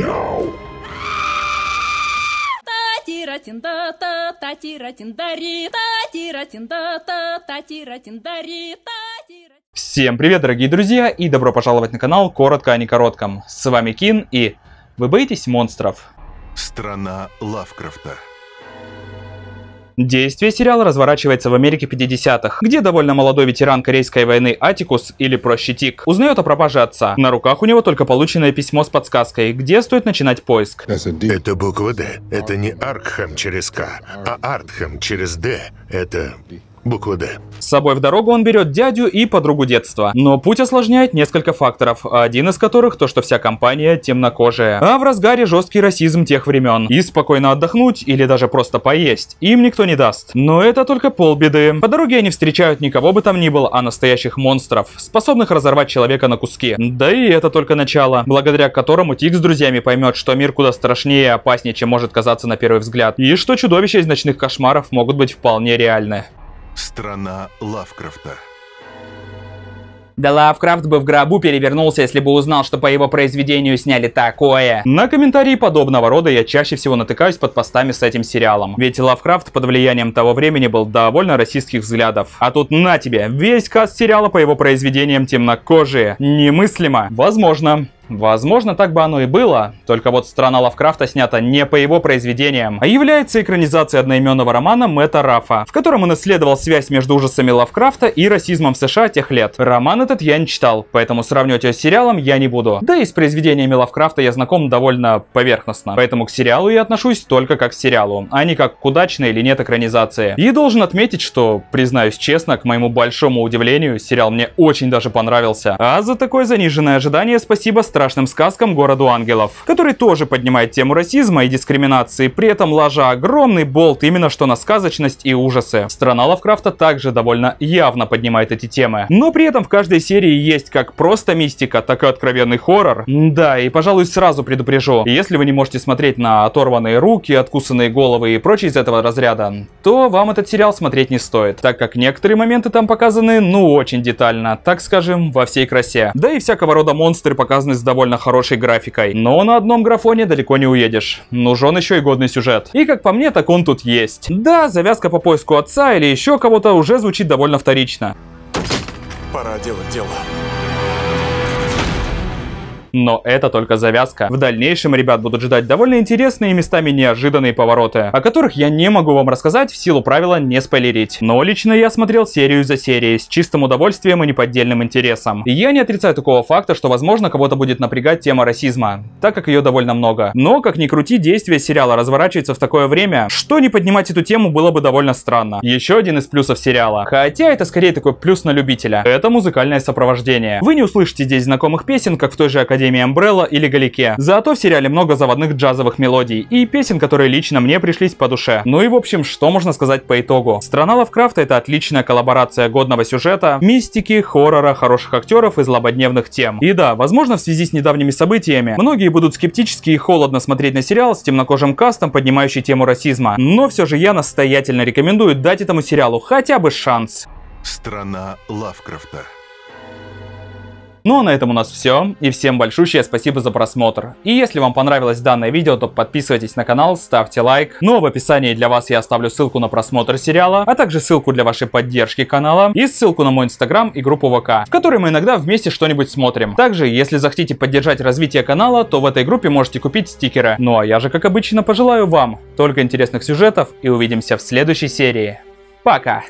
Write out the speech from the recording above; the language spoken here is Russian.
Мяу! Всем привет, дорогие друзья, и добро пожаловать на канал Коротко а не Коротком. С вами Кин, и вы боитесь монстров? Страна Лавкрафта. Действие сериала разворачивается в Америке 50-х, где довольно молодой ветеран Корейской войны Атикус, или проще Тик, узнает о пропаже отца. На руках у него только полученное письмо с подсказкой, где стоит начинать поиск. Это буква «Д». Это не Аркхэм через «К», а Артхэм через «Д». Это буква «Д». С собой в дорогу он берет дядю и подругу детства. Но путь осложняет несколько факторов, один из которых то, что вся компания темнокожая. А в разгаре жесткий расизм тех времен. И спокойно отдохнуть или даже просто поесть им никто не даст. Но это только полбеды. По дороге они встречают никого бы там ни было, а настоящих монстров, способных разорвать человека на куски. Да и это только начало, благодаря которому Тик с друзьями поймет, что мир куда страшнее и опаснее, чем может казаться на первый взгляд. И что чудовища из ночных кошмаров могут быть вполне реальны. Страна Лавкрафта. Да Лавкрафт бы в гробу перевернулся, если бы узнал, что по его произведению сняли такое. На комментарии подобного рода я чаще всего натыкаюсь под постами с этим сериалом. Ведь Лавкрафт под влиянием того времени был довольно расистских взглядов. А тут на тебе, весь каст сериала по его произведениям темнокожие. Немыслимо. Возможно. Возможно, так бы оно и было, только вот «Страна Лавкрафта» снята не по его произведениям, а является экранизацией одноименного романа Мэтта Рафа, в котором он исследовал связь между ужасами Лавкрафта и расизмом в США тех лет. Роман этот я не читал, поэтому сравнивать его с сериалом я не буду. Да и с произведениями Лавкрафта я знаком довольно поверхностно, поэтому к сериалу я отношусь только как к сериалу, а не как к удачной или нет экранизации. И должен отметить, что, признаюсь честно, к моему большому удивлению, сериал мне очень даже понравился. А за такое заниженное ожидание спасибо страшным сказкам городу ангелов, который тоже поднимает тему расизма и дискриминации, при этом ложа огромный болт именно что на сказочность и ужасы. Страна Лавкрафта также довольно явно поднимает эти темы. Но при этом в каждой серии есть как просто мистика, так и откровенный хоррор. Да, и пожалуй сразу предупрежу, если вы не можете смотреть на оторванные руки, откусанные головы и прочее из этого разряда, то вам этот сериал смотреть не стоит, так как некоторые моменты там показаны ну очень детально, так скажем, во всей красе. Да и всякого рода монстры показаны с довольно хорошей графикой. Но на одном графоне далеко не уедешь. Нужен еще и годный сюжет. И как по мне, так он тут есть. Да, завязка по поиску отца или еще кого-то уже звучит довольно вторично. Пора делать дело. Но это только завязка. В дальнейшем ребят будут ждать довольно интересные и местами неожиданные повороты, о которых я не могу вам рассказать в силу правила не спойлерить. Но лично я смотрел серию за серией с чистым удовольствием и неподдельным интересом. И я не отрицаю такого факта, что возможно кого-то будет напрягать тема расизма, так как ее довольно много. Но, как ни крути, действие сериала разворачивается в такое время, что не поднимать эту тему было бы довольно странно. Еще один из плюсов сериала. Хотя это скорее такой плюс на любителя. Это музыкальное сопровождение. Вы не услышите здесь знакомых песен, как в той же Академии Umbrella или Галике. Зато в сериале много заводных джазовых мелодий и песен, которые лично мне пришлись по душе. Ну и в общем, что можно сказать по итогу? Страна Лавкрафта это отличная коллаборация годного сюжета, мистики, хоррора, хороших актеров и злободневных тем. И да, возможно в связи с недавними событиями, многие будут скептически и холодно смотреть на сериал с темнокожим кастом, поднимающий тему расизма. Но все же я настоятельно рекомендую дать этому сериалу хотя бы шанс. Страна Лавкрафта. Ну а на этом у нас все, и всем большущее спасибо за просмотр. И если вам понравилось данное видео, то подписывайтесь на канал, ставьте лайк. Ну а в описании для вас я оставлю ссылку на просмотр сериала, а также ссылку для вашей поддержки канала и ссылку на мой инстаграм и группу ВК, в которой мы иногда вместе что-нибудь смотрим. Также, если захотите поддержать развитие канала, то в этой группе можете купить стикеры. Ну а я же, как обычно, пожелаю вам только интересных сюжетов и увидимся в следующей серии. Пока!